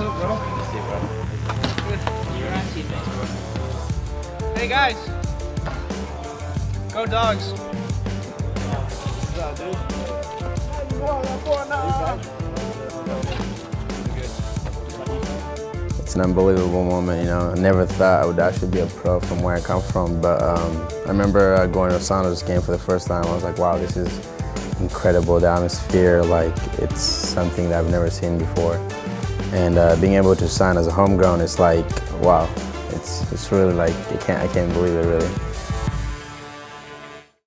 What's up, bro? See, bro. Good. You're on teammates. Hey guys. Go dogs. What's up? It's an unbelievable moment, you know. I never thought I would actually be a pro from where I come from, but um, I remember uh, going to a game for the first time. I was like, wow, this is incredible. The atmosphere, like, it's something that I've never seen before. And uh, being able to sign as a homegrown, it's like, wow, it's, it's really like, I can't, I can't believe it really.